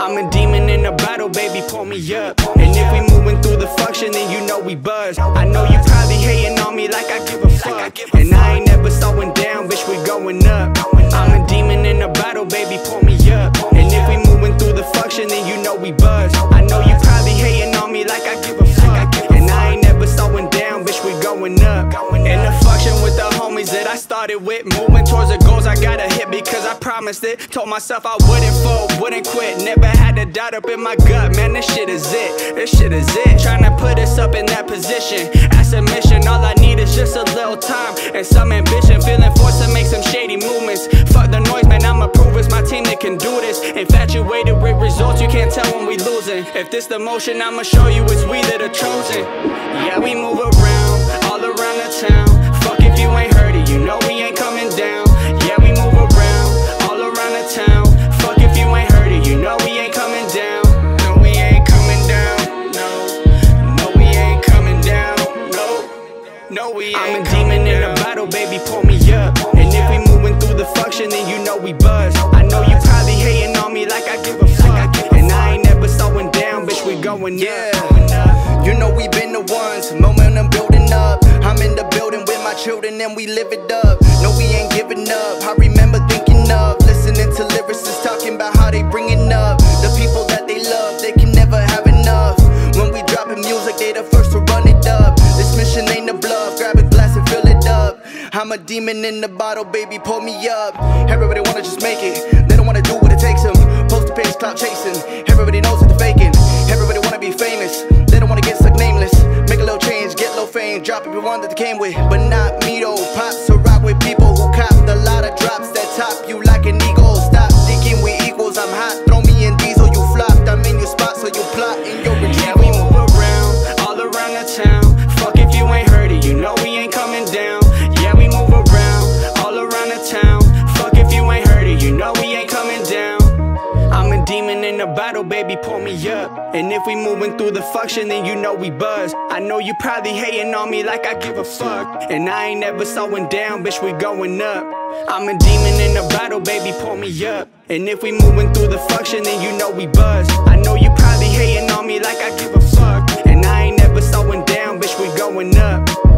I'm a demon in a bottle, baby, pull me up. And if we moving through the function, then you know we buzz. I know you probably hating on me like I give a fuck. And I ain't never slowing down, bitch, we going up. I'm a demon in a bottle, baby, pull me up. And if we moving through the function, then you know we buzz. I know you probably hating on me like I give a fuck. And I ain't never slowing down, bitch, we going up. In the function with the homies that I started with, moving towards the goals I gotta hit because I promised it. Told myself I wouldn't fold, wouldn't quit. Never had a doubt up in my gut, man. This shit is it. This shit is it. Trying to put us up in that position. As a mission, all I need is just a little time and some ambition. Feeling forced to make some shady movements. Fuck the noise, man. I'ma prove it's my team that can do this. Infatuated with results, you can't tell when we losing. If this the motion, I'ma show you it's we that no, we ain't. I'm a demon in a bottle, baby, pull me up. And if we moving through the function, then you know we buzz. I know you probably hating on me like I give a fuck. And I ain't never slowing down, bitch, we going Yeah. up. You know we been the ones, momentum building up. I'm in the building with my children and we live it up. No, we ain't giving up. I remember thinking of listening to lyricists talking about how they bringing I'm a demon in the bottle, baby, pull me up. Everybody wanna just make it. They don't wanna do what it takes them. Post the page, clout chasing. Everybody knows that they're faking. Everybody wanna be famous. They don't wanna get stuck nameless. Make a little change, get low fame, drop everyone that they came with. But not me though. Pops to rock with people baby, pull me up. And if we moving through the function, then you know we buzz. I know you probably hating on me like I give a fuck. And I ain't never slowing down, bitch, we going up. I'm a demon in a bottle, baby, pull me up. And if we moving through the function, then you know we buzz. I know you probably hating on me like I give a fuck. And I ain't never slowing down, bitch, we going up.